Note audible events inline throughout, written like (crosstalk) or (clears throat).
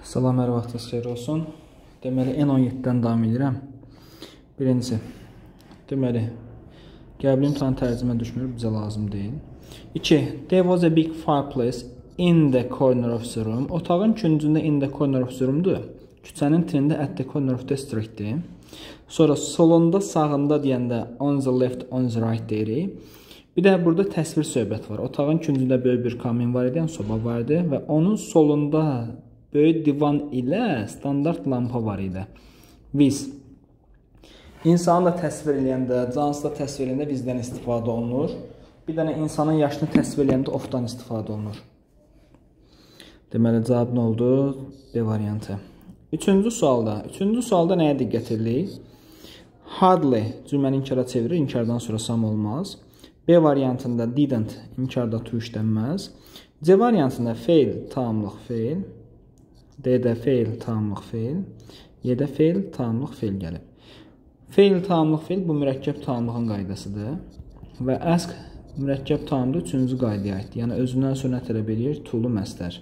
Salam, hər vaxtınız xeyir olsun. Deməli, N17-dən davam edirəm. Birincisi, deməli, qəbul imtahan tərcümə düşmür, bizə lazım deyil. 2. There was a big fireplace in the corner of the room. Otağın küncündə in the corner of the room-dur. Küçənin tinində at the corner of the street-dir. Sonra solunda, sağında deyəndə on the left, on the right deyirik. Bir də burada təsvir söhbət var. Otağın küncündə böyük bir kamin var idi, yəni soba var idi və onun solunda böyük divan ilə standart lampa var idi. Viz. İnsanı da təsvir eləyəndə, cansız da təsvir eləyəndə vizdən istifadə olunur. Bir dənə insanın yaşını təsvir eləyəndə ofdan istifadə olunur. Deməli cavab nə oldu? B variantı. Üçüncü sualda, üçüncü sualda nəyə diqqət edirik? Hardly cümləni inkara çevirir, inkardan sonra sam olmaz. B variantında didn't inkarda to işlənməz. C variantında fail tamamlıq fail. D-də feil tamamlıq feil. Y-də feil tamamlıq feil gəlib. Feil tamamlıq feil bu mürəkkəb tamamlığın qaydasıdır. Və ask mürəkkəb tamamlıq üçüncü qaydaya aiddir. Yəni özündən sonra tələb edir? To-lu məstər.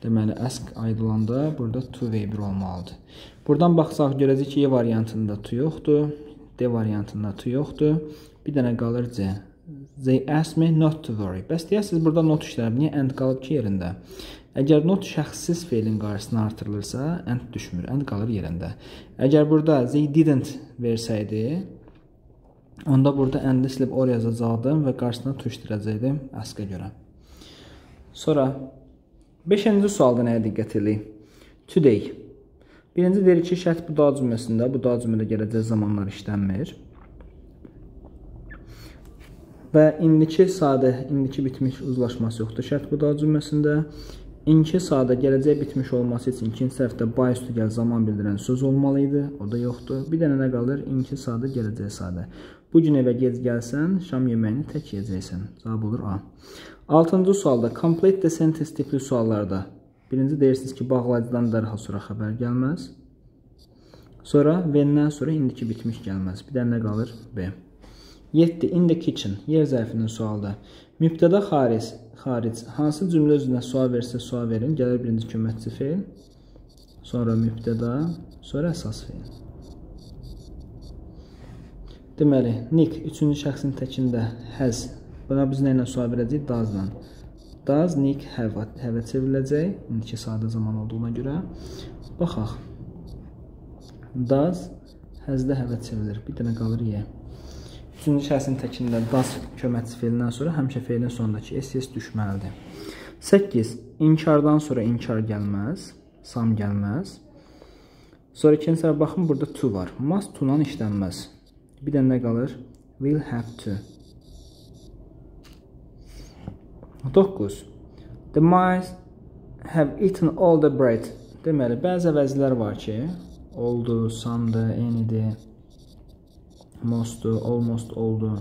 Deməli, ask aid olanda burada to V1 olmalıdır. Buradan baxsaq görəcək ki, Y variantında to yoxdur, D variantında to yoxdur. Bir dənə qalır C. They asked me not to worry. Bəs deyəsiniz burada not işlənib. Niyə and qalıb ki yerində? Əgər not şəxssiz feilin qarşısına artırılırsa, and düşmür, and qalır yerində. Əgər burada they didn't versəydi, onda burada and-i silib or yazacaqdım və qarşısına işləyəcəkdim ask-a görə. Sonra 5-ci sualda nəyə diqqət edirik? Today. Birinci deyir ki, şərt bu da cümləsində, bu da cümlədə gələcək zamanlar işlənmir. Və indiki sadə, indiki bitmiş uzlaşması yoxdur şərt bu da cümləsində. İnki sadə gələcək bitmiş olması üçün ikinci səhvdə by üstü gəl zaman bildirən söz olmalı idi. O da yoxdur. Bir dənə nə qalır? İnki sadə, gələcək sadə. Bu gün evə gec gəlsən, şam yeməyini tək yeyəcəksən. Cavab olur A. 6-cı sualda complete the sentence tipli suallarda birinci deyirsiniz ki, bağlayıcıdan dərhal sonra xəbər gəlməz. Sonra when-dən sonra indiki bitmiş gəlməz. Bir dənə nə qalır? B. 7. In the kitchen. Yer zərfinin sualda. Mübtəda xaric, xaric. Hansı cümlə özünə sual versə sual verin. Gəlir birinci köməkçi feil. Sonra mübtəda, sonra əsas feil. Deməli, Nick üçüncü şəxsin təkində has. Buna biz nə ilə sual verəcəyik? Does-la. Does Nick have have çevriləcək. İndiki sadə zaman olduğuna görə. Baxaq. Does has-də have çevrilir. Bir dənə qalır ye. Üçüncü şəxsin təkində das köməkçi feilindən sonra həmişə feilin sonundakı ss düşməlidir. 8. İnkardan sonra inkar gəlməz, sam gəlməz. Sonra ikinci səbəb baxın, burada to var. Must to-la işlənməz. Bir dənə nə qalır? Will have to. 9. The mice have eaten all the bread. Deməli, bəzi əvəzlər var ki, oldu, samdı, enidir most'u, almost oldu.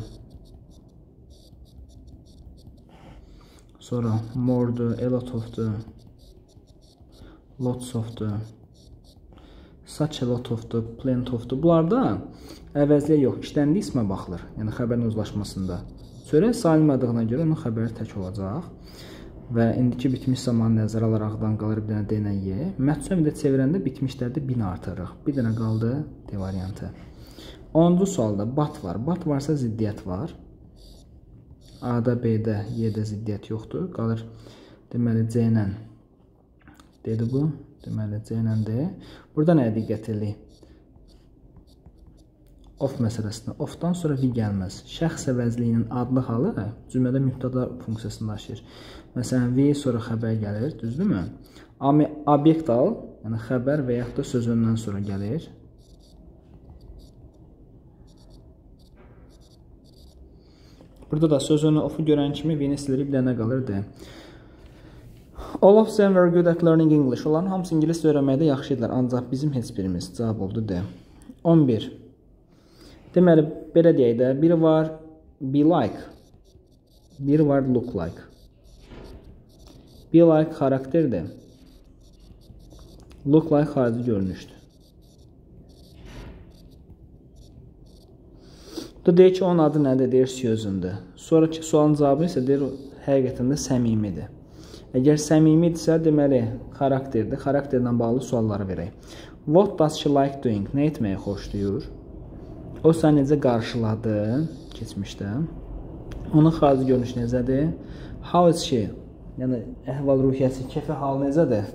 Sonra more'du, a lot of'du. Lots of'du. Such a lot of'du, plenty of'du. Bunlarda əvəzliyə yox, işləndiyi ismə baxılır. Yəni xəbərin uzlaşmasında. Çörək sayılmadığına görə onun xəbəri tək olacaq. Və indiki bitmiş zamanı nəzərə alaraqdan qalır bir dənə D ilə Y. Məhsul də çevirəndə bitmişlərdə 1000 artırırıq. Bir dənə qaldı D variantı. 10-cu sualda bat var. Bat varsa ziddiyyət var. A-da, B-də, Y-də ziddiyyət yoxdur. Qalır deməli C ilə dedi bu. Deməli C ilə D. Burada nəyə diqqət edirik? Of məsələsinə. Ofdan sonra vi gəlməz. Şəxs əvəzliyinin adlı halı cümlədə mübtəda funksiyasını daşıyır. Məsələn, vi sonra xəbər gəlir, düzdürmü? Obyekt al, yəni xəbər və yaxud da söz öndən sonra gəlir. Burada da sözünü ofu görən kimi Vini silir, bir dənə qalır D. All of them were good at learning English. Onların hamısı ingilis öyrənməkdə yaxşı idilər, ancaq bizim heç birimiz cavab oldu D. 11. Deməli, belə deyək də, biri var be like, biri var look like. Be like xarakterdir. Look like xarici görünüşdür. Bu deyir ki, onun adı nədir? Deyir sözündür. Sonraki sualın cavabı isə deyir həqiqətən də səmimidir. Əgər səmimidirsə, deməli xarakterdir. Xarakterlə bağlı sualları verək. What does she like doing? Nə etməyi xoşlayır? O səni necə qarşıladı keçmişdə? Onun xarici görünüşü necədir? How is she? Yəni əhval-ruhiyyəsi, keyfi hal necədir?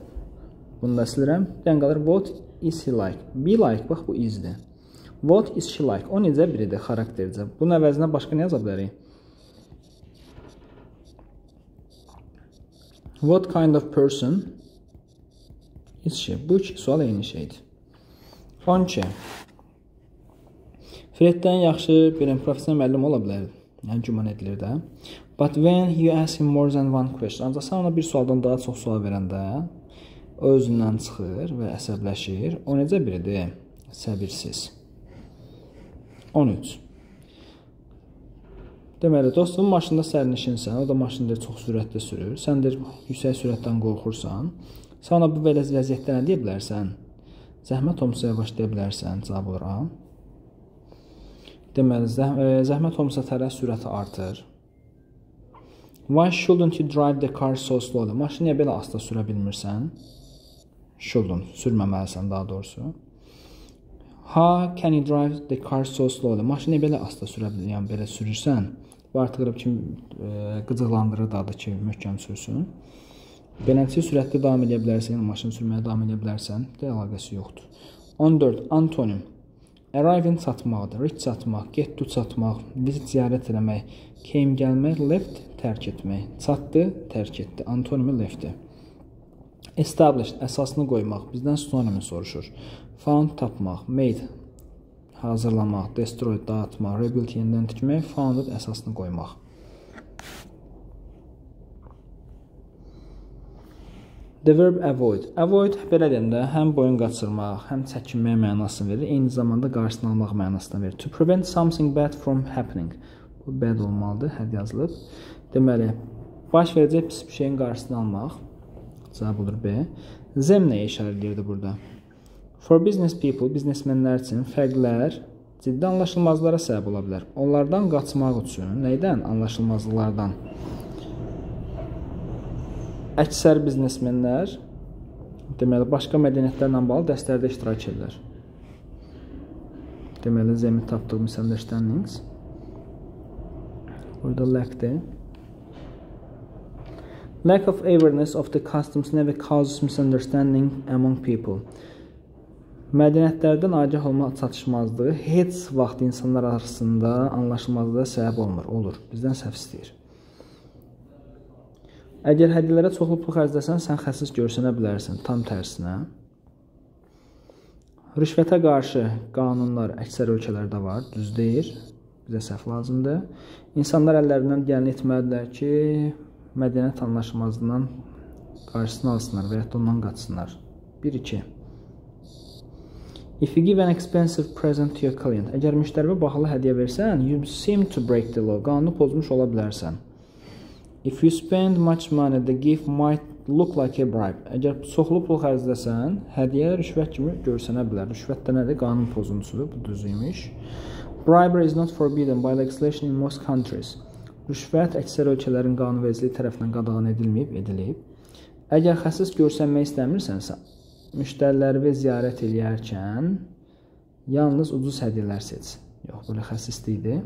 Bunu da silirəm. Yəni qalır what is he like? Be like, bax bu is-dir. What is she like? O necə biridir xaraktercə? Bunun əvəzinə başqa nə yaza bilərik? What kind of person is she? Bu iki sual eyni şeydir. 12. Freddən yaxşı bir professional müəllim ola bilər. Yəni güman edilir də. But when you ask him more than one question, ancaq sən ona bir sualdan daha çox sual verəndə özündən çıxır və əsəbləşir. O necə biridir? Səbirsiz. 13. Deməli, dostum maşında sərnişinsən, o da maşında çox sürətlə sürür. Sən də yüksək sürətdən qorxursan. Sən ona bu belə vəziyyətdə nə deyə bilərsən? Zəhmət olmasa yavaşlaya bilərsən, cavab olur A. Deməli, zəh e, zəhmət olmasa tərəf sürəti artır. Why shouldn't you drive the car so slowly? Maşını niyə belə asta sürə bilmirsən? Shouldn't, sürməməlisən daha doğrusu. How can you drive the car so slowly? Maşını belə asta sürə bilirsən, yəni belə sürürsən. Bu artıq kim e, qıcıqlandırır da ki, möhkəm sürsün. Beləliklə sürətli davam edə bilərsən, yəni maşın sürməyə davam edə bilərsən. Də əlaqəsi yoxdur. 14. Antonim. Arriving çatmaqdır, reach çatmaq, get to çatmaq, visit ziyarət eləmək, came gəlmək, left tərk etmək, çatdı, tərk etdi. Antonimi leftdir. Established əsasını qoymaq, bizdən synonimi soruşur. Found tapmaq, made hazırlamaq, destroy dağıtmaq, rebuild yenidən tikmək, founded əsasını qoymaq. The verb avoid. Avoid belə deyəndə həm boyun qaçırmaq, həm çəkinmək mənasını verir, eyni zamanda qarşısını almaq mənasını verir. To prevent something bad from happening. Bu bad olmalıdır, həd yazılıb. Deməli, baş verəcək pis bir şeyin qarşısını almaq. Cavab olur B. Zem nəyə işarə edirdi burada? For business people, biznesmenlər üçün fərqlər ciddi anlaşılmazlara səbəb ola bilər. Onlardan qaçmaq üçün nədən? Anlaşılmazlıqlardan. Əksər biznesmenlər deməli başqa mədəniyyətlərlə bağlı dərslərdə iştirak edirlər. Deməli zəmin tapdıq misunderstandings. Burada lackdir. Lack of awareness of the customs never causes misunderstanding among people. Mədəniyyətlərdən agah olma çatışmazlığı heç vaxt insanlar arasında anlaşılmazlığa səbəb olmur, olur. Bizdən səhv istəyir. Əgər hədiyyələrə çoxlu pul xərcləsən, sən xəsis görsənə bilərsən, tam tərsinə. Rüşvətə qarşı qanunlar əksər ölkələrdə var, düz deyil. Bizə səhv lazımdır. İnsanlar əllərindən gələni etməlidirlər ki, mədəniyyət anlaşmazlığından qarşısını alsınlar və ya da ondan qaçsınlar. 1-2 If you give an expensive present to your client, əgər müştəriyə bahalı hədiyyə versən, you seem to break the law. Qanunu pozmuş ola bilərsən. If you spend much money, the gift might look like a bribe. Əgər çoxlu pul xərcləsən, hədiyyə rüşvət kimi görsənə bilər. Rüşvət də nədir? Qanun pozuntusudur. Bu düz imiş. Bribery is not forbidden by legislation in most countries. Rüşvət əksər ölkələrin qanunvericiliyi tərəfindən qadağan edilməyib, edilib. Əgər xəsis görsənmək istəmirsənsə, müştəriləri ziyarət eləyərkən yalnız ucuz hədiyyələr seç. Yox, belə xəsislikdir.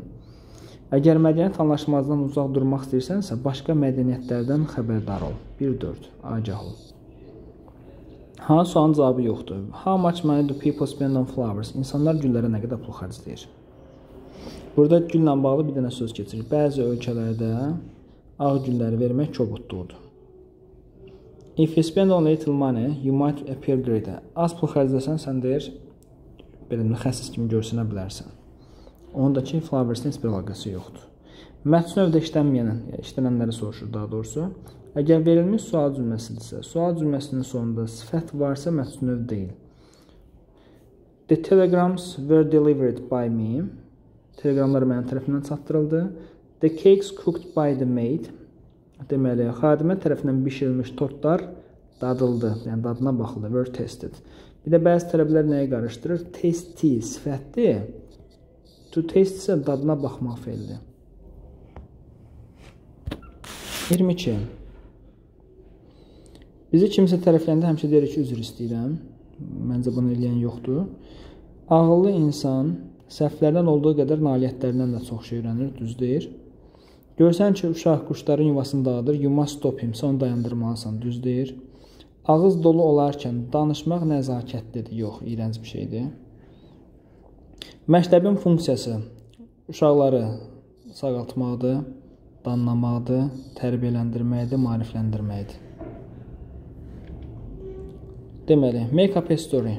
Əgər mədəniyyət anlaşmazlığından uzaq durmaq istəyirsənsə, başqa mədəniyyətlərdən xəbərdar ol. 1.4. Agah ol. Ha sualın cavabı yoxdur. How much money do people spend on flowers? İnsanlar güllərə nə qədər pul xərcləyir? Burada güllə bağlı bir dənə söz keçirir. Bəzi ölkələrdə ağ gülləri vermək kobudluqdur. If you spend on little money, you might appear greater. Az pul xərcləsən, sən deyir, belə müxəssis kimi görsənə bilərsən. Ondakı flowers-in heç bir əlaqəsi yoxdur. Mətn növdə işlənməyən, işlənənləri soruşur daha doğrusu. Əgər verilmiş sual cümləsidirsə, sual cümləsinin sonunda sifət varsa mətn növ deyil. The telegrams were delivered by me. Teleqramlar mənim tərəfimdən çatdırıldı. The cakes cooked by the maid. Deməli, xadimə tərəfindən bişirilmiş tortlar dadıldı, yəni dadına baxıldı, were tested. Bir də bəzi tələbələr nəyə qarışdırır? Tasty sifətdir. To taste isə dadına baxmaq feilidir. 22. Bizi kimsə tərəfləndə həmişə deyirik ki, üzr istəyirəm. Məncə bunu eləyən yoxdur. Ağıllı insan səhvlərdən olduğu qədər nailiyyətlərindən də çox şey öyrənir, düz deyir. Görsən ki, uşaq quşların yuvasını dağıdır, you must stop him, sən dayandırmalısan, düz deyir. Ağız dolu olarkən danışmaq nəzakətlidir, yox, iyrənc bir şeydir. Məktəbin funksiyası uşaqları sağaltmaqdır, danlamaqdır, tərbiyələndirməkdir, maarifləndirməkdir. Deməli, make up a story.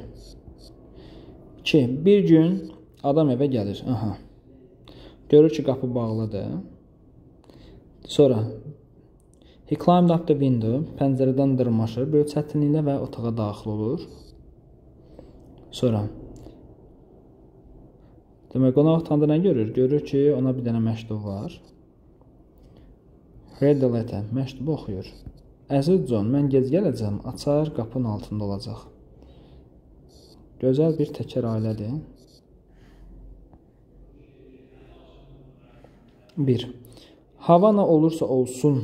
2. Bir gün adam evə gəlir. Aha. Görür ki, qapı bağlıdır. Sonra he climbed up the window, pəncərədən dırmaşır, böyük çətinliklə və otağa daxil olur. Sonra Demək, qonaq otağında nə görür? Görür ki, ona bir dənə məktub var. Read the letter. Məktubu oxuyur. Əziz John, mən gec gələcəm. Açar qapının altında olacaq. Gözəl bir təkər ailədir. 1. Hava nə olursa olsun,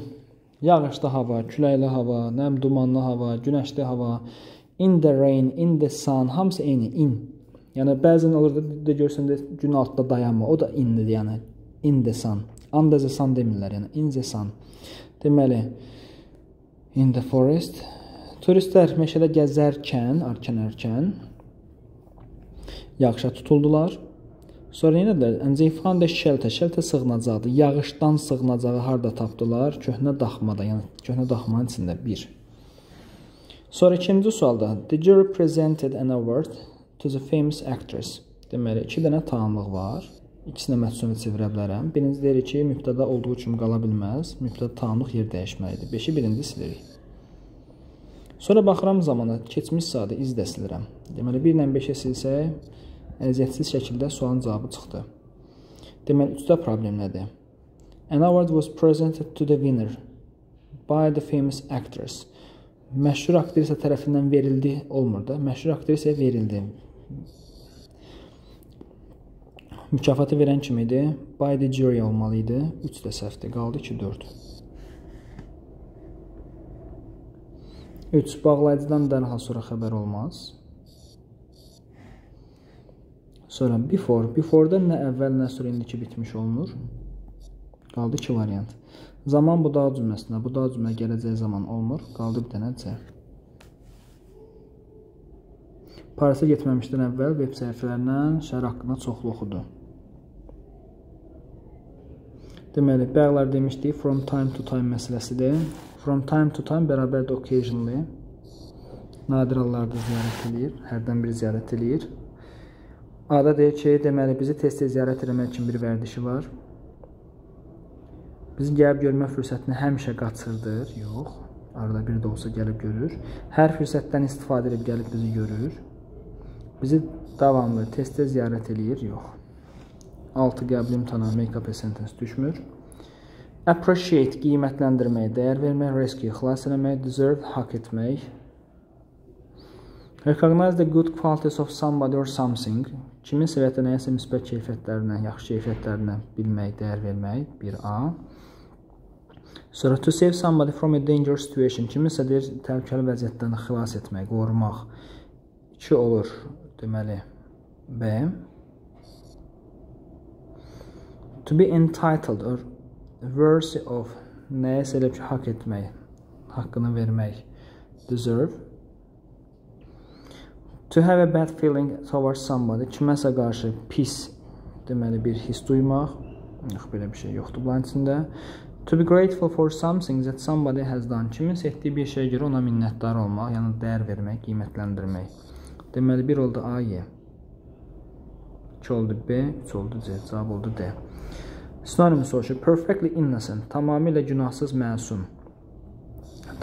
yağışlı hava, küləkli hava, nəm dumanlı hava, günəşli hava, in the rain, in the sun, hamısı eyni, in. Yəni bəzən olur da, da görsən də gün altında dayanma. O da indir, yəni in the sun. Under the sun demirlər, yəni in the sun. Deməli in the forest turistlər meşədə gəzərkən, arkan-arkan yağışa tutuldular. Sonra yenə də and they found a shelter, shelter sığınacaqdı. Yağışdan sığınacağı harda tapdılar? Köhnə daxmada, yəni köhnə daxmanın içində bir. Sonra ikinci sualda the jury presented an award to the famous actress. Deməli, iki dənə tamamlıq var. İkisinə məhsunu çevirə bilərəm. Birinci deyir ki, mübtəda olduğu kimi qala bilməz. Mübtəda tamamlıq yer dəyişməlidir. 5-i birinci silirik. Sonra baxıram zamana keçmiş saatı iz də silirəm. Deməli 1 ilə 5-ə silsək, əziyyətsiz şəkildə sualın cavabı çıxdı. Deməli 3-də problem nədir? An award was presented to the winner by the famous actress. Məşhur aktrisa tərəfindən verildi olmur da. Məşhur aktrisa verildi. Mükafatı verən kim idi? By the jury olmalı idi. 3 də səhvdir. Qaldı ki 4. 3. Bağlayıcıdan dərhal sonra xəbər olmaz. Sonra before. Before-dan nə əvvəl, nə sonra indiki bitmiş olmur. Qaldı 2 variant. Zaman bu daha cümləsinə, bu daha cümlə gələcək zaman olmur. Qaldı bir dənə C. Parisə getməmişdən əvvəl veb səhifələrindən şəhər haqqında çoxlu oxudu. Deməli, bəğlər demişdik, from time to time məsələsidir. From time to time bərabərdir occasionally. Nadir hallarda ziyarət edir, hərdən bir ziyarət edir. Ada deyir ki, deməli, bizi tez-tez ziyarət etmək üçün bir vərdişi var. Bizi gəlib görmə fürsətini həmişə qaçırdır. Yox, arada bir də olsa gəlib görür. Hər fürsətdən istifadə edib gəlib bizi görür. Bizi davamlı tez-tez ziyarət eləyir? Yox. 6 qəbul imtahana make-up sentence düşmür. Appreciate qiymətləndirmək, dəyər vermək, rescue xilas etmək, deserve haqq etmək. Recognize the good qualities of somebody or something. Kimin səviyyətdə nəyəsə müsbət keyfiyyətlərinə, yaxşı keyfiyyətlərinə bilmək, dəyər vermək. 1A. Sonra to save somebody from a dangerous situation. Kiminsə deyir təhlükəli vəziyyətdən xilas etmək, qorumaq. 2 olur deməli B to be entitled or worthy of nəyisə elə ki, haqq etmək, haqqını vermək, deserve. To have a bad feeling towards somebody, kiməsə qarşı pis, deməli bir his duymaq. Yox, belə bir şey yoxdur bunun içində. To be grateful for something that somebody has done. Kiminsə etdiyi bir şeyə görə ona minnətdar olmaq, yəni dəyər vermək, qiymətləndirmək. Deməli 1 oldu A, Y. 2 oldu B, 3 oldu C. Cavab oldu D. Sinonim soruşur. Perfectly innocent. Tamamilə günahsız məsum.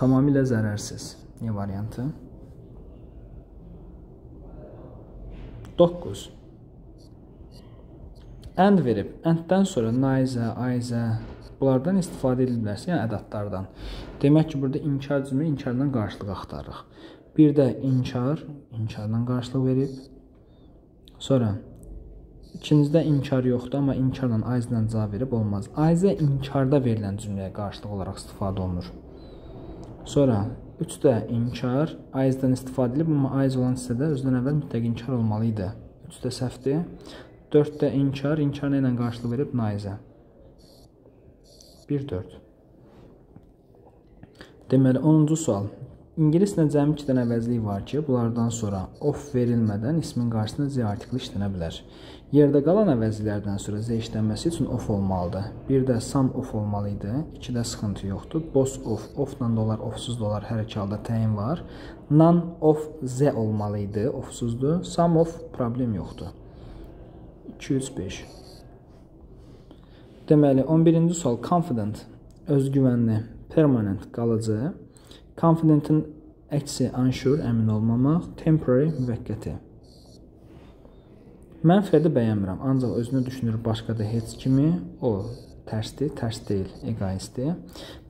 Tamamilə zərərsiz. Niyə variantı? 9. And verib. And-dən sonra naizə, aizə bunlardan istifadə edə bilərsən, yəni ədatlardan. Demək ki, burada inkar cümlə inkardan qarşılıq axtarırıq. Bir də inkar, inkardan qarşılıq verib. Sonra ikincidə inkar yoxdur, amma inkarla aizlə cavab verib olmaz. Aizə inkarda verilən cümləyə qarşılıq olaraq istifadə olunur. Sonra 3-də inkar, aizdən istifadə edilib, amma aiz olan hissədə özdən əvvəl mütləq inkar olmalı idi. 3-də səhvdir. 4-də inkar, inkar nə ilə qarşılıq verib? Naizə. 1-4. Deməli, 10-cu sual. İngiliscə cəmi 2 dənə əvəzlik var ki, bunlardan sonra of verilmədən ismin qarşısına z artikli işlənə bilər. Yerdə qalan əvəzliklərdən sonra z işlənməsi üçün of olmalıdır. Bir də sum of olmalı idi. 2-də sıxıntı yoxdur. Boss of, ofla da olar, ofsuz da olar, hər iki halda təyin var. None of z olmalı idi, ofsuzdur. Sum of problem yoxdur. 2 3 5. Deməli, 11-ci sual confident, özgüvənli, permanent, qalıcı. Confident-in əksi unsure, əmin olmamaq, temporary, müvəqqəti. Mən Fərdi bəyənmirəm, ancaq özünü düşünür başqada heç kimi, o tərsdir, tərs deyil, egoistdir.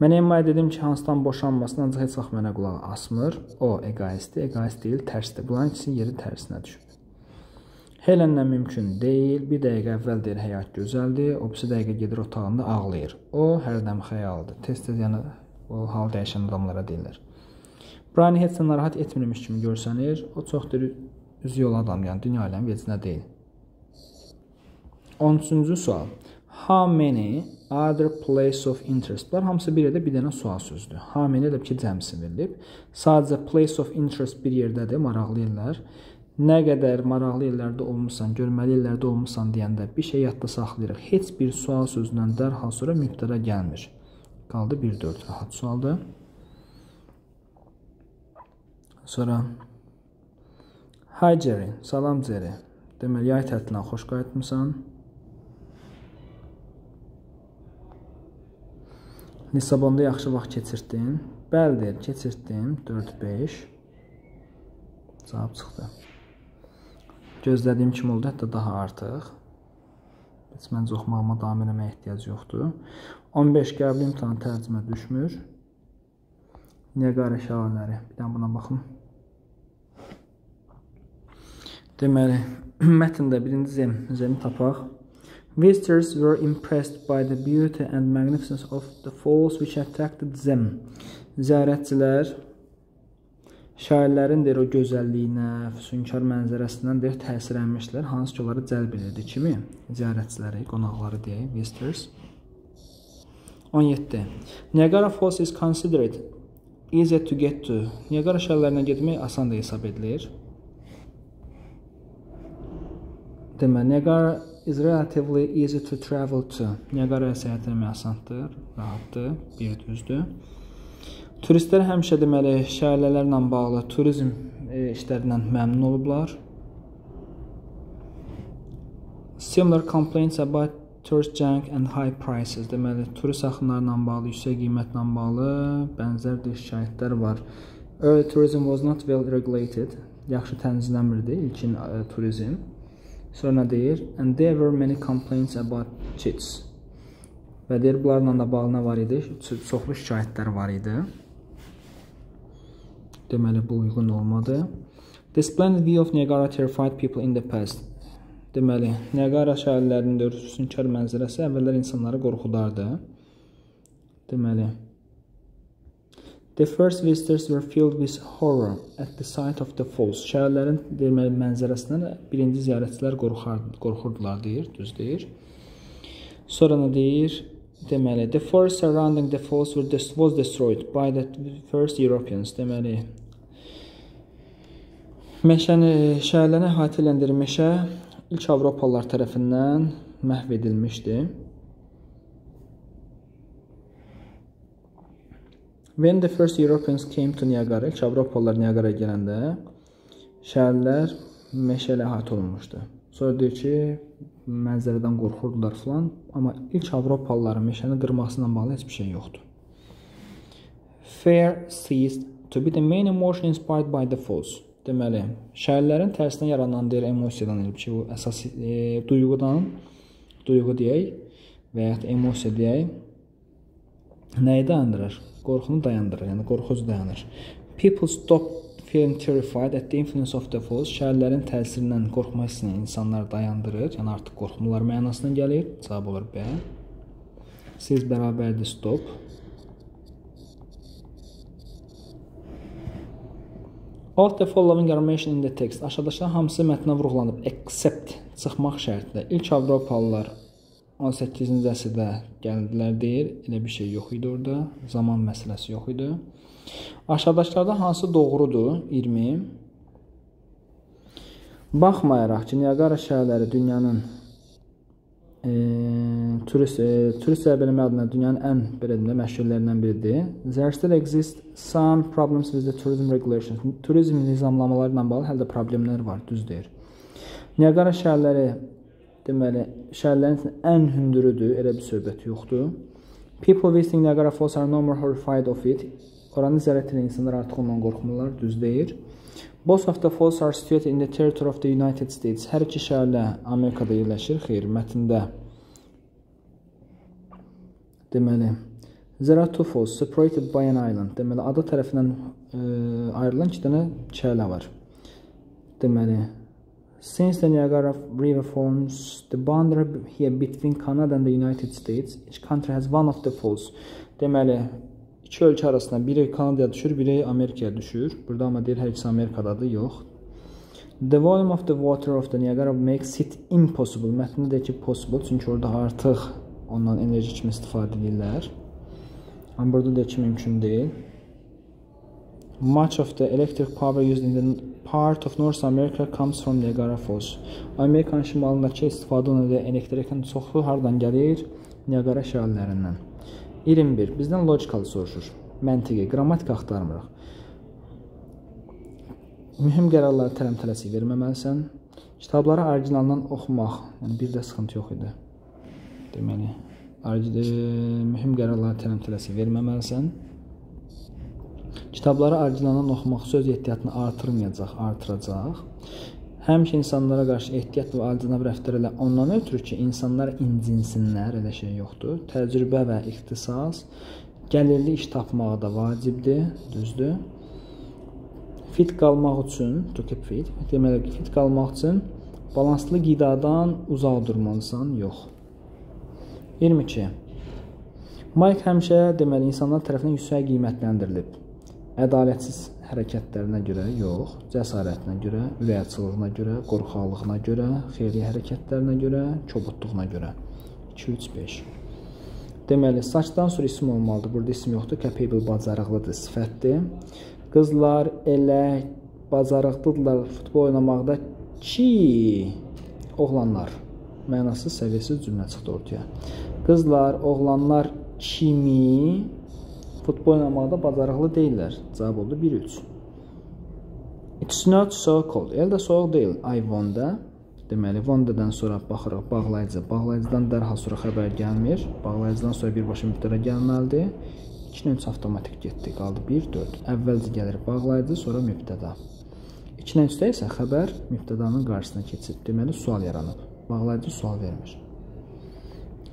Mən Emma'ya dedim ki, Hansdan boşanmasın, ancaq heç vaxt mənə qulaq asmır. O egoistdir, egoist deyil, tərsdir. Bunların ikisi yeri tərsinə düşüb. Helenlə mümkün deyil. Bir dəqiqə əvvəl deyir həyat gözəldir, o birisi dəqiqə gedir otağında ağlayır. O hərdəm xəyaldır. Tez-tez yəni o hal dəyişən adamlara deyirlər. Brian heç də narahat etmirmiş kimi görsənir. O çox düz yol adam, yəni dünya aləmi vecinə deyil. 13-cü sual. How many other place of interest? Bunlar hamısı bir yerdə bir dənə sual sözdür. How many elə ki cəmsi verilib. Sadəcə place of interest bir yerdədir, maraqlı yerlər. Nə qədər maraqlı yerlərdə olmusan, görməli yerlərdə olmusan deyəndə bir şey yadda saxlayırıq. Heç bir sual sözündən dərhal sonra mübtəda gəlmir. Qaldı 1-4 rahat sualdır. Sonra Hi Jerry, salam Jerry. Deməli, yay tətilinə xoş qayıtmısan. Lissabonda yaxşı vaxt keçirdin. Bəlidir, keçirtdim. 4-5. Cavab çıxdı. Gözlədiyim kimi oldu, hətta daha artıq. Heç məncə oxumağıma davam eləməyə ehtiyac yoxdur. 15 qəbul imtahanı tərcümə düşmür. Niagara şəlalələri. Bir dənə buna baxın. Deməli, (clears throat) mətndə birinci zem, zemi tapaq. Visitors were impressed by the beauty and magnificence of the falls which attracted them. Ziyarətçilər şairlərin deyir o gözəlliyinə, füsunkar mənzərəsindən deyir təsirlənmişlər, hansı ki onları cəlb edirdi kimi ziyarətçiləri, qonaqları deyək, visitors. 17. Niagara Falls is considered easy to get to. Niagara şəhərlərinə getmək asan da hesab edilir. Deməli, Niagara is relatively easy to travel to. Niagara səyahət etmək asandır, rahatdır, bir düzdür. Turistlər həmişə deməli şəlalələrlə bağlı turizm e, işlərindən məmnun olublar. Similar complaints about tourist junk and high prices. Deməli, turist axınlarla bağlı, yüksək qiymətlə bağlı bənzər şikayətlər var. Early tourism was not well regulated. Yaxşı tənzimlənmirdi ilkin ə, e, turizm. Sonra deyir, and there were many complaints about cheats. Və deyir, bunlarla da bağlı nə var idi? Çoxlu şikayətlər var idi. Deməli, bu uyğun olmadı. The splendid view of Niagara terrified people in the past. Deməli, Niagara şəhərlərinin dördsünkar mənzərəsi əvvəllər insanları qorxudardı. Deməli, The first visitors were filled with horror at the sight of the falls. Şəhərlərin deməli mənzərəsindən birinci ziyarətçilər qorxar, qorxurdular deyir, düz deyir. Sonra nə deyir? Deməli, the forest surrounding the falls were des was destroyed by the first Europeans. Deməli, meşəni, şəhərlərini əhatə edən meşə ilk Avropalılar tərəfindən məhv edilmişdi. When the first Europeans came to Niagara, ilk Avropalılar Niagaraya gələndə şəhərlər meşə ilə əhatə olunmuşdu. Sonra deyir ki, mənzərədən qorxurdular filan, amma ilk Avropalıların meşəni qırmasına bağlı heç bir şey yoxdur. Fear ceased to be the main emotion inspired by the falls. Deməli, şəhərlərin tərsinə yaranan deyir emosiyadan elib ki, o əsas e, duyğudan, duyğu deyək və ya emosiya deyək, nəyi dayandırır? Qorxunu dayandırır. Yəni qorxu dayanır. People stop feeling terrified at the influence of the false. Şəərlərin təsirindən qorxmaq istəyən insanlar dayandırır. Yəni artıq qorxmurlar mənasına gəlir. Cavab olur B. Siz bərabərdir stop. All the following are mentioned in the text. Aşağıdakılar hamısı mətnə vurğulanıb except çıxmaq şərtlə. İlk Avropalılar 18-ci əsrdə gəldilər deyir. Elə bir şey yox idi orada. Zaman məsələsi yox idi. Aşağıdakılardan hansı doğrudur? 20. Baxmayaraq ki, Niagara şəhərləri dünyanın e, turist e, turist səbəbinin adına dünyanın ən belə deyim, məşhurlarından biridir. There still exist some problems with the tourism regulations. Turizm nizamlamaları ilə bağlı hələ də problemlər var, düz deyir. Niagara şəhərləri deməli, şəhərlərin ən hündürüdür, elə bir söhbət yoxdur. People visiting Niagara Falls are no more horrified of it. Oranı ziyarət edən insanlar artıq ondan qorxmurlar, düz deyir. Both of the falls are situated in the territory of the United States. Hər iki şəhərlə Amerikada yerləşir. Xeyr, mətndə deməli There are two falls separated by an island. Deməli ada tərəfindən e, ayrılan iki dənə çayla var. Deməli Since the Niagara River forms the boundary here between Canada and the United States, each country has one of the falls. Deməli iki ölkə arasında biri Kanadaya düşür, biri Amerikaya düşür. Burada amma deyir hər ikisi Amerikadadır, yox. The volume of the water of the Niagara makes it impossible. Mətndə ki possible, çünki orada artıq ondan enerji kimi istifadə edirlər. Amma burada da ki mümkün deyil. Much of the electric power used in the part of North America comes from Niagara Falls. Amerikanın şimalındakı istifadə olunan elektrikin çoxu hardan gəlir? Niagara şəlalələrindən. 21. Bizdən logical soruşur. Məntiqi, qrammatik axtarmırıq. Mühüm qərarları tələm-tələsik verməməlisən. Kitabları orijinaldan oxumaq, yəni bir də sıxıntı yox idi. Deməli, mühüm qərarları tələm-tələsik verməməlisən. Kitabları orijinaldan oxumaq söz ehtiyatını artırmayacaq, artıracaq. Həmişə insanlara qarşı ehtiyat və alicənab rəftar elə ondan ötürü ki, insanlar incinsinlər, elə şey yoxdur. Təcrübə və ixtisas gəlirli iş tapmağı da vacibdir, düzdür? Fit qalmaq üçün, to keep fit, deməli fit qalmaq üçün balanslı qidadan uzaq durmalısan, yox. 22. Mike həmişə deməli insanlar tərəfindən yüksək qiymətləndirilib. Ədalətsiz hərəkətlərinə görə yox, cəsarətinə görə, ürəkçılığına görə, qorxaqlığına görə, xeyri hərəkətlərinə görə, kobudluğuna görə. 2 3 5. Deməli, saçdan sonra isim olmalıdır. Burada isim yoxdur. Capable bacarıqlıdır, sifətdir. Qızlar elə bacarıqlıdırlar futbol oynamaqda ki, oğlanlar mənasız səviyyəsiz cümlə çıxdı ortaya. Qızlar, oğlanlar kimi futbol oynamaqda bacarıqlı deyillər. Cavab oldu 1-3. It's not so cold. El də soyuq deyil. I wonder. Deməli, wonder-dan sonra baxırıq bağlayıcı. Bağlayıcıdan dərhal sonra xəbər gəlmir. Bağlayıcıdan sonra birbaşa mübtəda gəlməlidir. 2-3 avtomatik getdi. Qaldı 1-4. Əvvəlcə gəlir bağlayıcı, sonra mübtəda. 2-3-də isə xəbər mübtədanın qarşısına keçir. Deməli, sual yaranıb. Bağlayıcı sual vermir.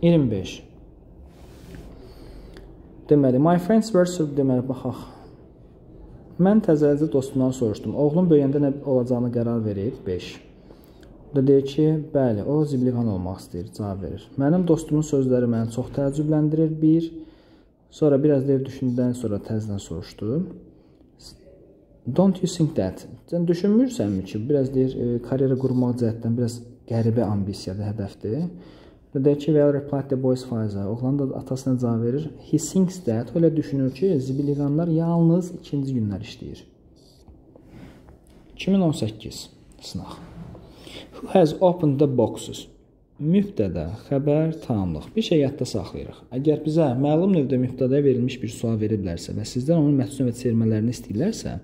25. Deməli, my friends were so deməli baxaq. Mən təzəcə dostumdan soruşdum. Oğlum böyüyəndə nə olacağını qərar verib 5. Da deyir ki, bəli, o ziblivan olmaq istəyir, cavab verir. Mənim dostumun sözləri məni çox təəccübləndirir. 1. Sonra biraz deyir düşündükdən sonra təzədən soruşdu. Don't you think that? Sən düşünmürsənmi ki, biraz deyir, e, karyera qurmaq cəhətdən biraz qəribə ambisiyadır, hədəfdir. Deyir ki, well replied the boy's father. Oğlan da atasına cavab verir. He thinks that, elə düşünür ki, zibiliqanlar yalnız ikinci günlər işləyir. 2018 sınaq. Who has opened the boxes? Mübtədə, xəbər, tamamlıq. Bir şey yadda saxlayırıq. Əgər bizə məlum növdə mübtədəyə verilmiş bir sual veriblərsə və sizdən onun məhsul növə çevirmələrini istəyirlərsə,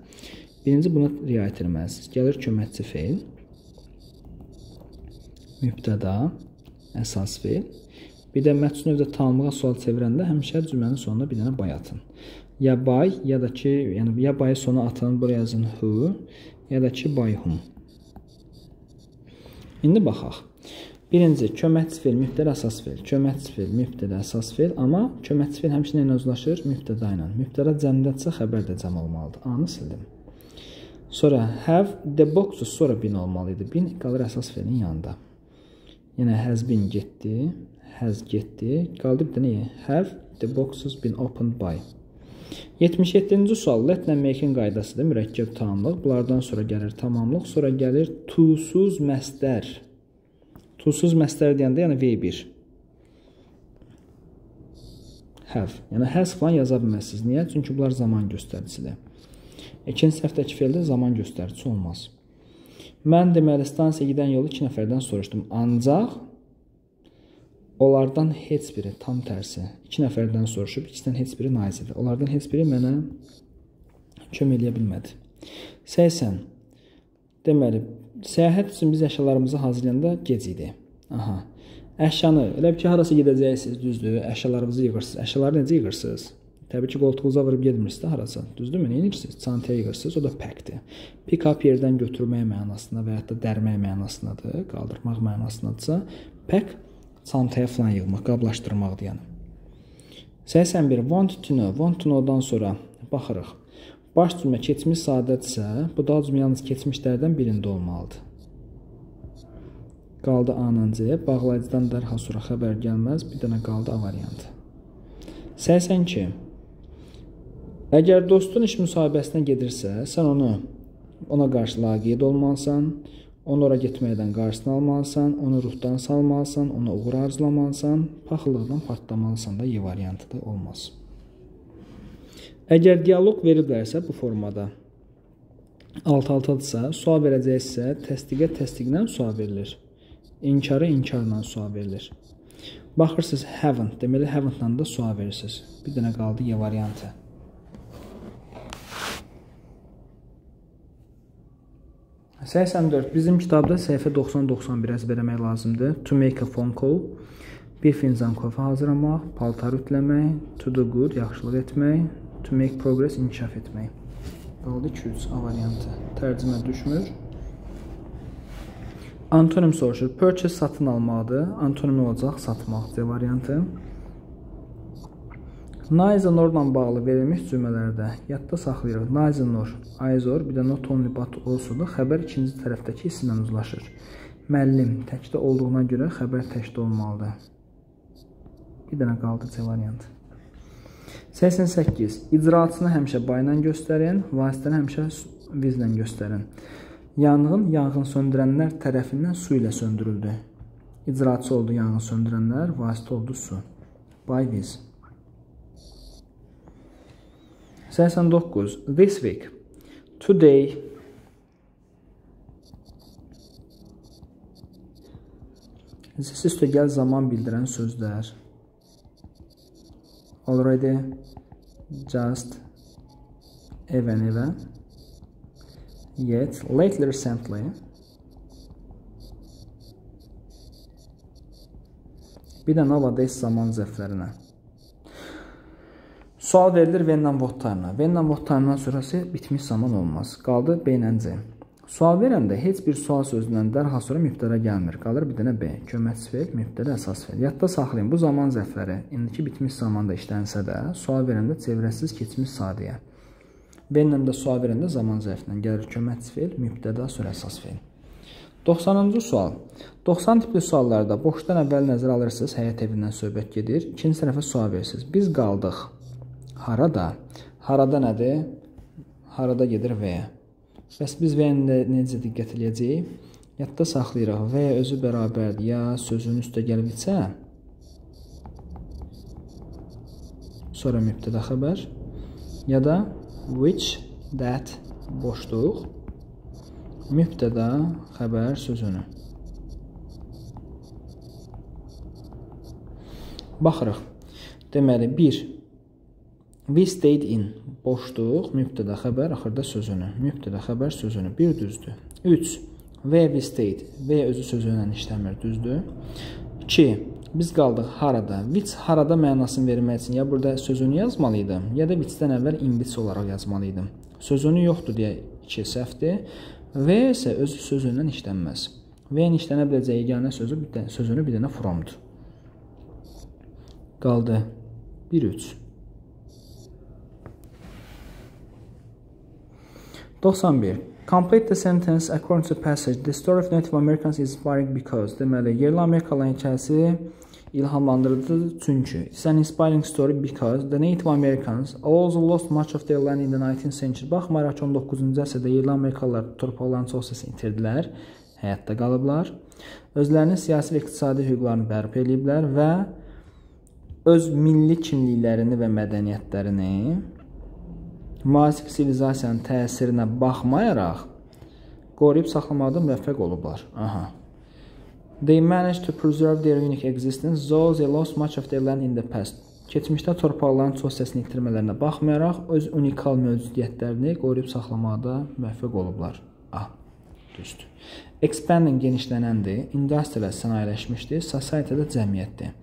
birinci buna riayət etməlisiniz. Gəlir köməkçi feil. Mübtəda, əsas feil. Bir də mətn növdə tanımlığa sual çevirəndə həmişə cümlənin sonuna bir dənə bay atın. Ya bay, ya da ki, yəni ya bayı sona atın, buraya yazın who, ya da ki by whom. İndi baxaq. Birinci, köməkçi feil, mübtədə əsas feil. Köməkçi feil, mübtədə əsas feil, amma köməkçi feil həmişə ilə özləşir? Mübtədə ilə. Mübtədə cəmdətsə xəbər də cəm olmalıdır. A-nı sildim. Sonra have the box sonra bin olmalı idi. Bin qalır əsas feilin yanında. Yenə has been getdi. Has getdi. Qaldı bir dənə have the boxes been opened by. 77-ci sual let and make-in qaydasıdır. Mürəkkəb tamamlıq. Bunlardan sonra gəlir tamamlıq, sonra gəlir to-suz məstər. To-suz məstər deyəndə yəni V1. Have. Yəni has falan yaza bilməzsiniz. Niyə? Çünki bunlar zaman göstəricisidir. İkinci səhvdəki feildə zaman göstəricisi olmaz. Mən deməli stansiyaya gedən yolu 2 nəfərdən soruşdum. Ancaq onlardan heç biri tam tərsi 2 nəfərdən soruşub, ikisindən heç biri nazirdir. Onlardan heç biri mənə kömək edə bilmədi. 80. Deməli, səyahət üçün biz əşyalarımızı hazırlayanda gec idi. Aha. Əşyanı, elə bir ki, harasa gedəcəksiniz, düzdür? Əşyalarınızı yığırsınız. Əşyaları necə yığırsınız? Təbii ki, qoltuğunuza vurub getmirsiniz də harasa. Düzdürmü? Nə edirsiniz? Çantaya yığırsınız, o da packdir. Pick up yerdən götürmək mənasında və ya da dərmək mənasındadır, qaldırmaq mənasındadırsa, pack çantaya falan yığmaq, qablaşdırmaqdır yəni. 81 want to know, want to know-dan sonra baxırıq. Baş cümlə keçmiş sadədirsə, bu da cümlə yalnız keçmişlərdən birində olmalıdır. Qaldı A-nın bağlayıcıdan dərhal sonra xəbər gəlməz, bir dənə qaldı A variantı. 82 Əgər dostun iş müsahibəsinə gedirsə, sən onu ona qarşı laqeyd olmalısan, onu ora getməkdən qarşısını almalısan, onu ruhdan salmalısan, ona uğur arzulamalısan, paxıllıqdan partlamalısan da Y variantı da olmaz. Əgər dialoq veriblərsə bu formada alt-altadırsa, sual verəcəksə, təsdiqə təsdiqlə sual verilir. İnkarı inkarla sual verilir. Baxırsınız haven't, deməli haven't-dan da sual verirsiniz. Bir dənə qaldı Y variantı. 84. Bizim kitabda səhifə 90-91 əzbərləmək lazımdır. To make a phone call. Bir fincan kofe hazırlamaq, paltar ütləmək, to do good, yaxşılıq etmək, to make progress, inkişaf etmək. Qaldı 2-3 A variantı. Tərcümə düşmür. Antonim soruşur. Purchase satın almaqdır. Antonim olacaq satmaq C variantı. Naizenor-la bağlı verilmiş cümlələrdə yadda saxlayırıq. Naizenor, Aizor, bir də not only but also-da xəbər ikinci tərəfdəki ismlə uzlaşır. Müəllim təkdə olduğuna görə xəbər təkdə olmalıdır. Bir dənə qaldı C variantı. 88. İcraçını həmişə ilə göstərin, vasitəni həmişə ilə göstərin. Yanğın yanğın söndürənlər tərəfindən su ilə söndürüldü. İcraçı oldu yanğın söndürənlər, vasitə oldu su. By with. 89. This week. Today. Siz üstəgəl zaman bildirən sözlər. Already, just, even, even, yet, lately, recently. Bir də nowadays zaman zərflərinə. Sual verilir Vennan votlarına. Vennan votlarından sonrası bitmiş zaman olmaz. Qaldı B ilə C. Sual verəndə heç bir sual sözündən dərhal sonra mübtəda gəlmir. Qalır bir dənə B. Köməkçi feil, mübtəda əsas feil. Yadda saxlayın. Bu zaman zərfləri indiki bitmiş zamanda işlənsə də, sual verəndə çevrəsiz keçmiş sadəyə. B ilə də sual verəndə zaman zərfindən gəlir köməkçi feil, mübtəda sonra əsas feil. 90-cı sual. 90 tipli suallarda boşdan əvvəl nəzərə alırsınız, həyat evindən söhbət gedir. İkinci tərəfə sual verirsiniz. Biz qaldıq. Harada? Harada nədir? Harada gedir V-yə. Bəs biz V-yə necə diqqət eləyəcəyik? Yadda saxlayırıq. V özü bərabərdir. Ya sözün üstə gəlib içə. Sonra mübtədə xəbər. Ya da which, that boşluq. Mübtədə xəbər sözünü. Baxırıq. Deməli 1 We stayed in boşluq, mübtədə xəbər, axırda sözünü. Mübtədə xəbər sözünü. Bir düzdür. 3. Where we stayed. V özü sözü ilə işləmir, düzdür? 2. Biz qaldıq harada. Which harada mənasını vermək üçün ya burada sözünü yazmalıydım, ya da which-dən əvvəl in which olaraq yazmalıydım. Sözünü yoxdur deyə 2 səhvdir. V isə özü sözü ilə işlənməz. V-nin işlənə biləcəyi yeganə sözü bir dənə sözünü bir dənə fromdur. Qaldı 1 3 91. Complete the sentence according to passage. The story of Native Americans is inspiring because deməli, yerli Amerikalıların hekayəsi İlhamlandırıcı çünki it's an inspiring story because the Native Americans also lost much of their land in the 19th century. Baxmayaraq ki 19-cu əsrdə yerli Amerikalılar torpaqların çox hissəsini itirdilər, həyatda qalıblar. Özlərinin siyasi və iqtisadi hüquqlarını bərpa ediblər və öz milli kimliklərini və mədəniyyətlərini müasir sivilizasiyanın təsirinə baxmayaraq qoruyub saxlamaqda müvəffəq olublar. Aha. They managed to preserve their unique existence, though they lost much of their land in the past. Keçmişdə torpaqların çox hissəsini itirmələrinə baxmayaraq, öz unikal mövcudiyyətlərini qoruyub saxlamaqda müvəffəq olublar. A. Düzdür. Expanding genişlənəndir, industrial sənayeləşmişdir, society-də cəmiyyətdir.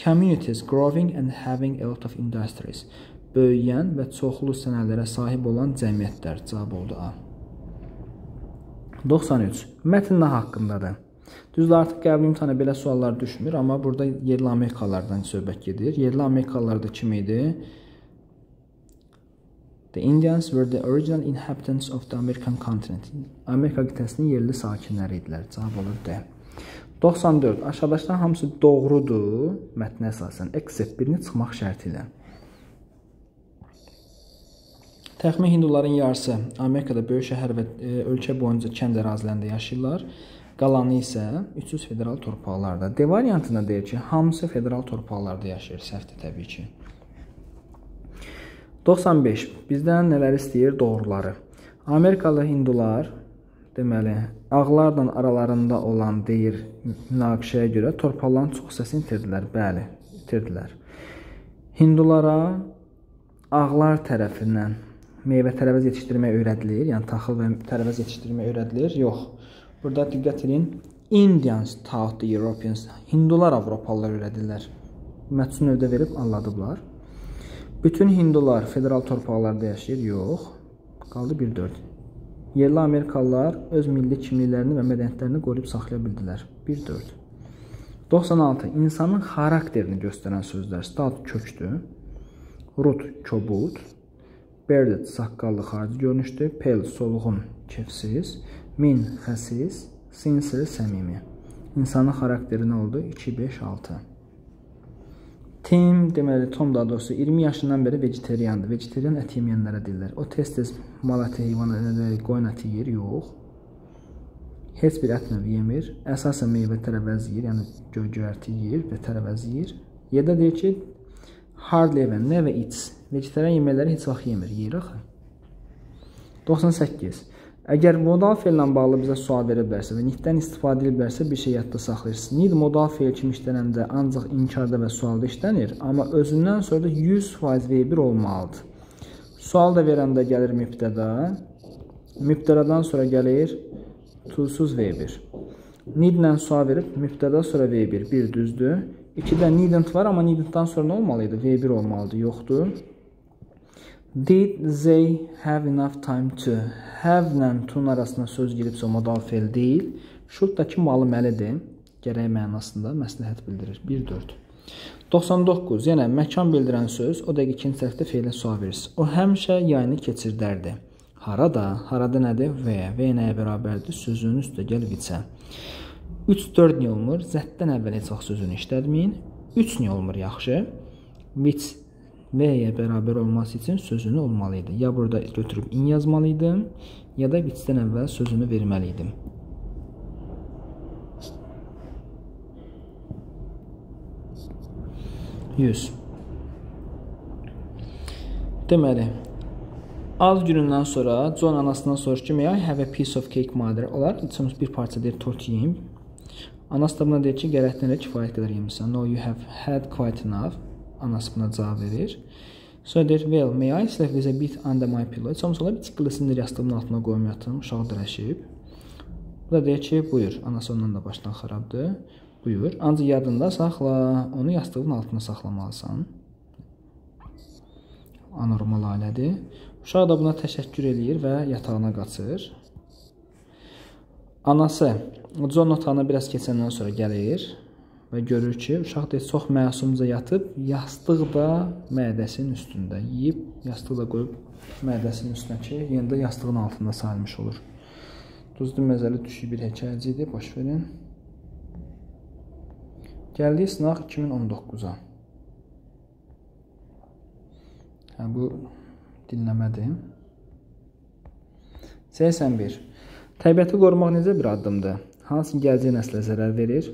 Communities growing and having a lot of industries. Böyüyən və çoxlu sənədlərə sahib olan cəmiyyətlər cavab oldu A. 93. Mətn nə haqqındadır? Düzdür, artıq qəbul imtahanı belə suallar düşmür, amma burada yerli Amerikalılardan söhbət gedir. Yerli Amerikalılar da kim idi? The Indians were the original inhabitants of the American continent. Amerika qitəsinin yerli sakinləri idilər. Cavab olur D. 94. Aşağıdakıların hamısı doğrudur mətnə əsasən, except birini çıxmaq şərti ilə. Təxmin hinduların yarısı Amerikada böyük şəhər və e, ölkə boyunca kənd ərazilərində yaşayırlar. Qalanı isə 300 federal torpaqlarda. D variantında deyir ki, hamısı federal torpaqlarda yaşayır. Səhvdir təbii ki. 95. Bizdən nələr istəyir? Doğruları. Amerikalı hindular deməli, ağlarla aralarında olan deyir münaqişəyə görə torpaqların çox hissəsini itirdilər. Bəli, itirdilər. Hindulara ağlar tərəfindən meyvə tərəvəz yetişdirmək öyrədilir. Yəni taxıl və tərəvəz yetişdirmək öyrədilir? Yox. Burada diqqət edin. Indians taught the Europeans. Hindular Avropalılar öyrədirlər. Mətn növdə verib anladıblar. Bütün hindular federal torpaqlarda yaşayır? Yox. Qaldı 1-4. Yerli Amerikalılar öz milli kimliklərini və mədəniyyətlərini qoruyub saxlaya bildilər. 1-4. 96. İnsanın xarakterini göstərən sözlər. Stat kökdür. Root kobud. Bearded saqqallı xarici görünüşdür. Pale solğun, kefsiz. Min xəsis, sincere səmimi. İnsanın xarakteri nə oldu? 2 5 6. Tim, deməli Tom daha doğrusu 20 yaşından bəri vegetariandır. Vegetarian ət yeməyənlərə deyirlər. O tez-tez mal əti, heyvan əti, qoyun əti yeyir? Yox. Heç bir ət növü yemir. Əsasən meyvə tərəvəz yeyir, yəni göy-göyərti yeyir və tərəvəz yeyir. Yerdə deyir ki, hardly even, never eats. Vegetarian yeməkləri heç vaxt yemir. Yeyir axı. 98. Əgər modal feillə bağlı bizə sual verə bilərsə və nitdən istifadə edə bilərsə, bir şey yadda saxlayırsınız. Nid modal feil kimi işlənəndə ancaq inkarda və sualda işlənir, amma özündən sonra da 100% V1 olmalıdır. Sual da verəndə gəlir mübtəda, mübtədadan sonra gəlir tulsuz V1. Nidlə sual verib mübtəda sonra V1, bir düzdür. 2-də needn't var, amma needn't-dan sonra nə olmalı idi? V1 olmalıdır, yoxdur. Did they have enough time to? Have-lə to-nun arasında söz giribsə modal feil deyil. Should-dakı malı məlidir. Gərək mənasında məsləhət bildirir. 1-4. 99. Yenə məkan bildirən söz, o dəqiq ikinci tərəfdə feilə sual verirsiniz. O həmişə yayını keçirdərdi. Harada? Harada nədir? V. V nəyə bərabərdir? Sözünün üstə gəl vicə. 3-4 niyə olmur? Z-dən əvvəl heç vaxt sözünü işlətməyin. 3 niyə olmur yaxşı? Which V-yə bərabər olması üçün sözünü olmalı idi. Ya burada götürüb in yazmalı idim, ya da bitdən əvvəl sözünü verməli idim. Yüz. Deməli, az günündən sonra John anasından soruşur ki, may I have a piece of cake mother? Olar, içimiz bir parça deyir, tort yiyeyim. Anası da buna deyir ki, gərəkdən kifayət qədər yemişsən. No, you have had quite enough. Anası buna cavab verir. Sonra deyir, well, may I sleep with a bit under my pillow? Heç olmasa ola bir çikkiləsini yastığımın altına qoyum yatım, uşaq dirəşib. Bu da deyir ki, buyur, anası ondan da başdan xarabdır. Buyur, ancaq yadında saxla, onu yastığın altına saxlamalısan. Anormal ailədir. Uşaq da buna təşəkkür eləyir və yatağına qaçır. Anası John otağına biraz keçəndən sonra gəlir və görür ki, uşaq da çox məsumca yatıb, yastıq da mədəsinin üstündə yeyib, yastığı da qoyub mədəsinin üstünə ki, yenə də yastığın altında salmış olur. Düzdür, məzəli düşük bir hekayəci idi, boş verin. Gəldik sınaq 2019-a. Hə, bu dinləmədir. 81. Təbiəti qorumaq necə bir addımdır? Hansı gələcək nəslə zərər verir?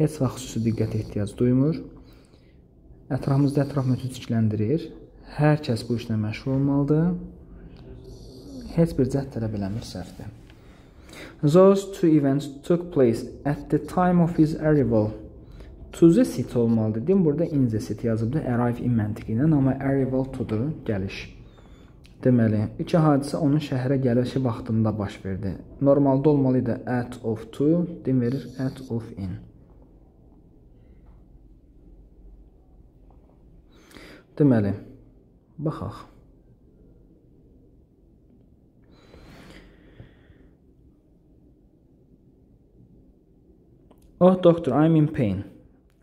Heç vaxt xüsusi diqqətə ehtiyac duymur. Ətrafımızda ətraf mühiti çirkləndirir. Hər kəs bu işlə məşğul olmalıdır. Heç bir cəhd tələb eləmir səhvdir. Those two events took place at the time of his arrival to the city olmalıdır. Deyim, burada in the city yazıbdır, arrive in məntiqi ilə, amma arrival to-dur, gəliş. Deməli, iki hadisə onun şəhərə gəlişi vaxtında baş verdi. Normalda olmalı idi at of to, din verir at of in. Deməli, baxaq. Oh doctor, I'm in pain.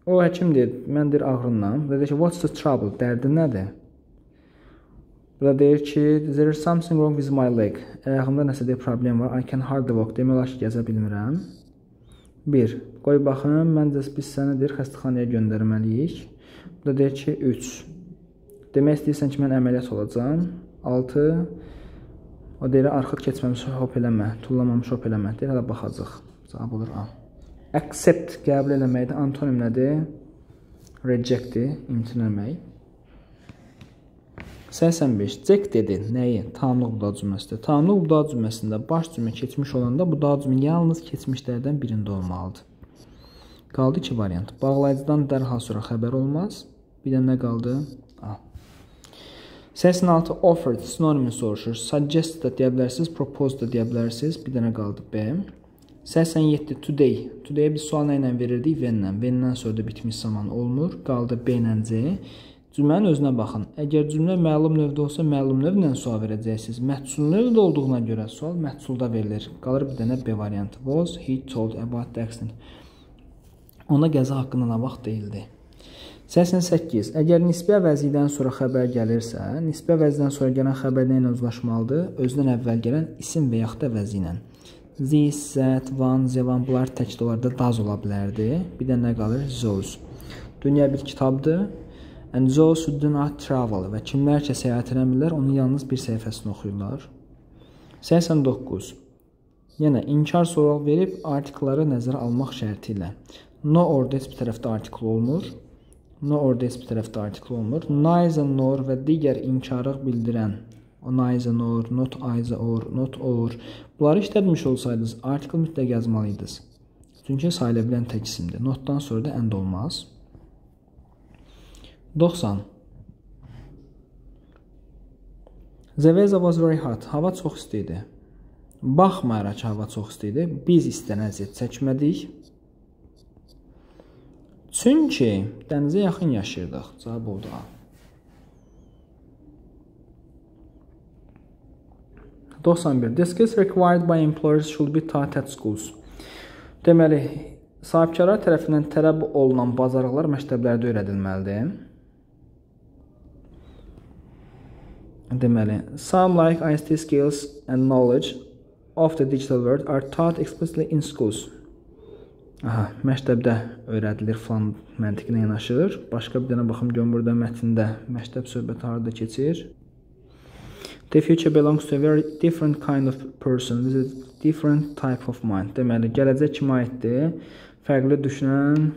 O həkim deyir, mən deyir ağrınam. Dedi ki, what's the trouble? Dərdin nədir? Burada deyir ki, there is something wrong with my leg. Ayağımda nəsə deyə problem var. I can hardly walk. Demək olar ki, gəzə bilmirəm. 1. Qoy baxım, məncə biz səni deyir xəstəxanaya göndərməliyik. Burada deyir ki, 3. Demək istəyirsən ki, mən əməliyyat olacağam. 6. O deyir, arxıq keçməmiş hop eləmə, tullamamış hop eləmə. Deyir, hələ baxacaq. Cavab olur A. Accept qəbul eləməkdir. Antonim nədir? Reject-dir, imtinəmək. 85. Cek dedi. Nəyi? Tamlıq budaq cümləsidir. Tamlıq budaq cümləsində baş cümlə keçmiş olanda budaq cümlə yalnız keçmişlərdən birində olmalıdır. Qaldı iki variant. Bağlayıcıdan dərhal sonra xəbər olmaz. Bir də nə qaldı? A. 86 offered sinonimi soruşur. Suggested da deyə bilərsiniz, proposed da deyə bilərsiniz. Bir dənə qaldı B. 87 today. Today biz sual nə ilə verirdik? When-lə. When-dən sonra da bitmiş zaman olmur. Qaldı B ilə C. Cümlənin özünə baxın. Əgər cümlə məlum növdə olsa, məlum növlə sual verəcəksiniz. Məhsul növdə olduğuna görə sual məhsulda verilir. Qalır bir dənə B variantı. Was he told about the accident? Ona qəza haqqında nə vaxt deyildi? 88. Əgər nisbi əvəzidən sonra xəbər gəlirsə, nisbi əvəzidən sonra gələn xəbər nə ilə uzlaşmalıdır? Özündən əvvəl gələn isim və yaxud da əvəzi ilə. This, that, one, the one bunlar tək də olarda daz ola bilərdi. Bir də nə qalır? Those. Dünya bir kitabdır. And those who do not travel və kimlər ki səyahət eləmirlər, onun yalnız bir səhifəsini oxuyurlar. 89. Yenə inkar sual verib artiklları nəzərə almaq şərti ilə. No orada heç bir tərəfdə artikl olmur. No orada heç bir tərəfdə artikl olmur. Neither nor və digər inkarıq bildirən o neither nor, not either or, not or bunları işlətmiş olsaydınız artikl mütləq yazmalıydınız. Çünki sayıla bilən tək isimdir. Notdan sonra da and olmaz. 90. The weather was very hot. Hava çox isti idi. Baxmayaraq ki, hava çox isti idi, biz istənilən əziyyət çəkmədik. Çünki dənizə yaxın yaşayırdıq. Cavab oldu A. 91. The skills required by employers should be taught at schools. Deməli, sahibkarlar tərəfindən tələb olunan bacarıqlar məktəblərdə öyrədilməlidir. Deməli, some like ICT skills and knowledge of the digital world are taught explicitly in schools. Aha, məktəbdə öyrədilir falan məntiqinə yanaşır. Başqa bir dənə baxım görüm burada mətndə məktəb söhbəti harda keçir. The future belongs to a very different kind of person with a different type of mind. Deməli, gələcək kimə aiddir? Fərqli düşünən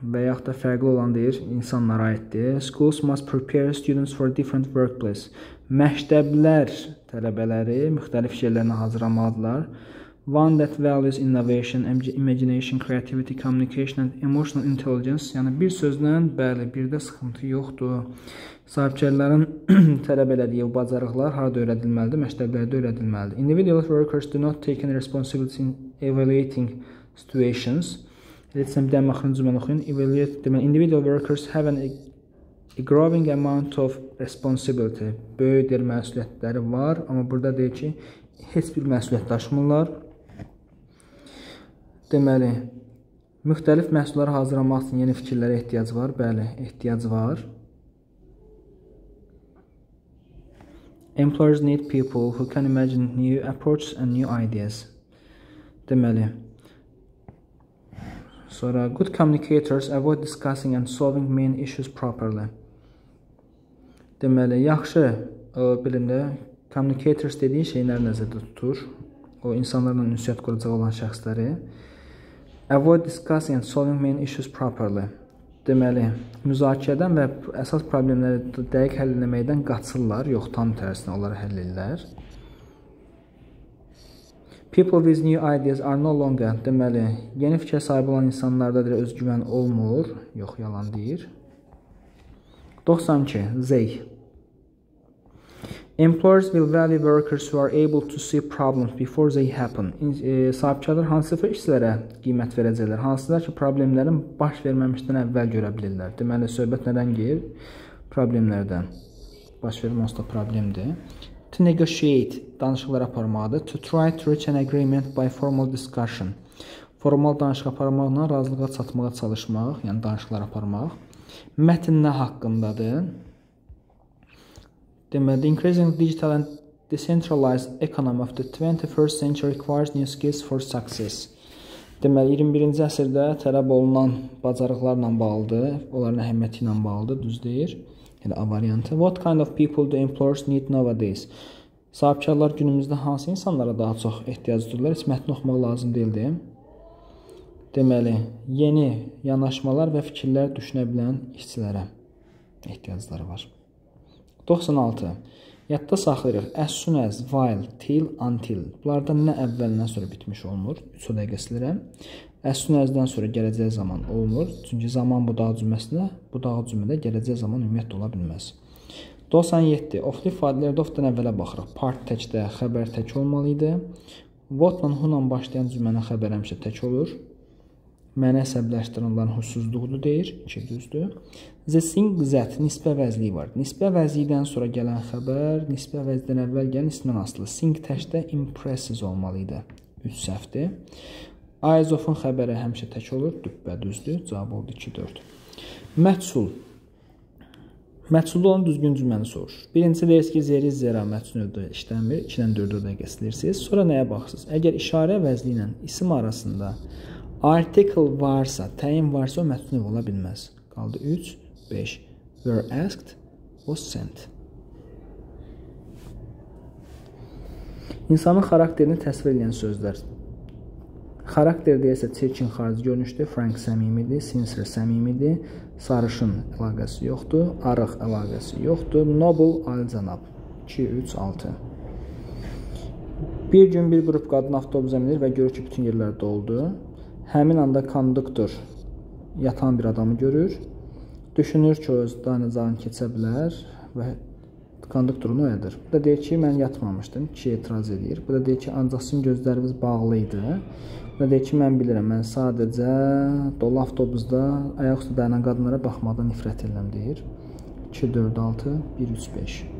və yaxud da fərqli olan deyir, insanlara aiddir. Schools must prepare students for different workplace. Məktəblər tələbələri müxtəlif şeylərlə hazırlamalıdırlar. One that values innovation, imagination, creativity, communication and emotional intelligence. Yəni bir sözlə, bəli, bir də sıxıntı yoxdur. Sahibkarların (clears throat) tələb elədiyi bacarıqlar harda öyrədilməlidir? Məktəblərdə öyrədilməlidir. Individual workers do not take any responsibility in evaluating situations. Letsəm bir dənə axırıncı cümləni oxuyun. Evaluate deməli individual workers have an a growing amount of responsibility. Böyük bir məsuliyyətləri var, amma burada deyir ki, heç bir məsuliyyət daşımırlar. Deməli, müxtəlif məhsulları hazırlamaq üçün yeni fikirlərə ehtiyac var. Bəli, ehtiyac var. Employers need people who can imagine new approaches and new ideas. Deməli, Sonra good communicators avoid discussing and solving main issues properly. Deməli, yaxşı bilində communicators dediyi şeylər nəzərdə tutur. O insanlarla ünsiyyət quracaq olan şəxsləri avoid discussing and solving main issues properly. Deməli, müzakirədən və əsas problemləri dəqiq həll etməkdən qaçırlar, yox, tam tərsinə onları həll edirlər. People with new ideas are no longer, deməli, yeni fikrə sahib olan insanlarda da özgüvən olmur, yox, yalan deyir. 92. Zey. Employers will value workers who are able to see problems before they happen. E, sahibkarlar hansı işlərə qiymət verəcəklər? Hansılar ki, problemlərin baş verməmişdən əvvəl görə bilirlər. Deməli, söhbət nədən gedir? Problemlərdən. Baş vermə da problemdir. To negotiate, danışıqlar aparmaqdır. To try to reach an agreement by formal discussion. Formal danışıq aparmaqla razılığa çatmağa çalışmaq, yəni danışıqlar aparmaq. Mətn nə haqqındadır? Deməli, the increasing digital and decentralized economy of the 21st century requires new skills for success. Deməli, 21-ci əsrdə tələb olunan bacarıqlarla bağlıdır, onların əhəmiyyəti ilə bağlıdır, düz deyir. Elə A variantı. What kind of people do employers need nowadays? Sahibkarlar günümüzdə hansı insanlara daha çox ehtiyac duyurlar? Heç mətn oxumaq lazım deyildi. Deməli, yeni yanaşmalar və fikirlər düşünə bilən işçilərə ehtiyacları var. 96. Yadda saxlayırıq. As soon as, while, till, until. Bunlardan nə əvvəldən sonra bitmiş olmur. 3 dəqiqə silirəm. As soon as-dən sonra gələcək zaman olmur. Çünki zaman budağı cümləsində, budağı cümlədə gələcək zaman ümumiyyətlə ola bilməz. 97. Ofli ifadələrdə ofdan əvvələ baxırıq. Part təkdə xəbər tək olmalı idi. What-la who-la başlayan cümlənin xəbər həmişə tək olur məni əsəbləşdirən olan huzursuzluqdur deyir. 2 düzdür. The thing that nisbə vəzliyi var. Nisbə vəzliyidən sonra gələn xəbər nisbə vəzlidən əvvəl gələn ismdən asılı. Sing təkdə impresses olmalı idi. 3 səhvdir. Eyes of-un xəbəri həmişə tək olur. Düppə düzdür. Cavab oldu 2 4. Məhsul Məhsulda olan düzgün cümləni soruşur. Birincisi deyirsiniz ki, zeri zera məhsul növdə işləmir. 2-dən 4-ə dəqiqə istəyirsiniz. Sonra nəyə baxırsınız? Əgər işarə vəzli ilə isim arasında Article varsa, təyin varsa o mətn ola bilməz. Qaldı 3, 5. Were asked, was sent. İnsanın xarakterini təsvir edən sözlər. Xarakter deyəsə çirkin xarici görünüşdür, frank səmimidir, sincere səmimidir, sarışın əlaqəsi yoxdur, arıq əlaqəsi yoxdur, noble alicənab. 2 3 6 Bir gün bir qrup qadın avtobusa minir və görür ki, bütün yerlər doldu. Həmin anda konduktor yatan bir adamı görür. Düşünür ki, öz dayanacağını keçə bilər və konduktorunu oyadır. Bu da deyir ki, mən yatmamışdım. Kişi etiraz edir. Bu da deyir ki, ancaq sizin gözləriniz bağlı idi. Bu da deyir ki, mən bilirəm, mən sadəcə dolu avtobusda ayaq üstə dayanan qadınlara baxmadan nifrət edirəm deyir. 2 4 6 1 3 5